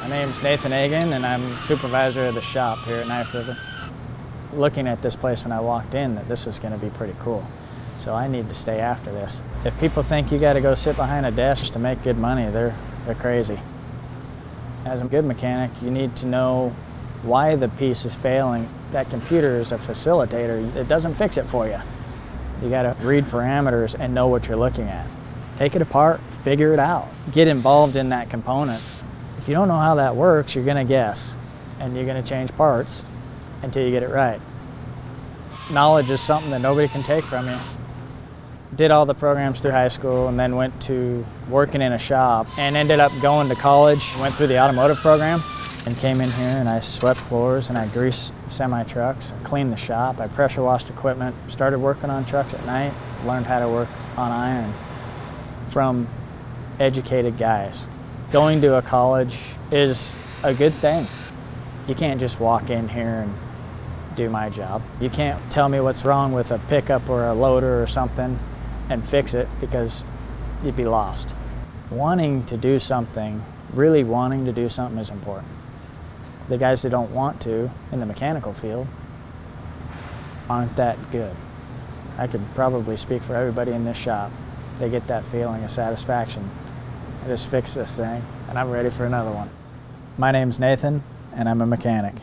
My name's Nathan Agan and I'm supervisor of the shop here at Knife River. Looking at this place when I walked in that this was going to be pretty cool. So I need to stay after this. If people think you got to go sit behind a desk to make good money, they're, they're crazy. As a good mechanic, you need to know why the piece is failing. That computer is a facilitator. It doesn't fix it for you. You got to read parameters and know what you're looking at. Take it apart, figure it out. Get involved in that component. If you don't know how that works, you're going to guess and you're going to change parts until you get it right. Knowledge is something that nobody can take from you. Did all the programs through high school and then went to working in a shop and ended up going to college. Went through the automotive program and came in here and I swept floors and I greased semi trucks, cleaned the shop, I pressure washed equipment, started working on trucks at night, learned how to work on iron from educated guys. Going to a college is a good thing. You can't just walk in here and do my job. You can't tell me what's wrong with a pickup or a loader or something and fix it because you'd be lost. Wanting to do something, really wanting to do something is important. The guys that don't want to in the mechanical field aren't that good. I could probably speak for everybody in this shop. They get that feeling of satisfaction. Just fix this thing and I'm ready for another one. My name's Nathan and I'm a mechanic.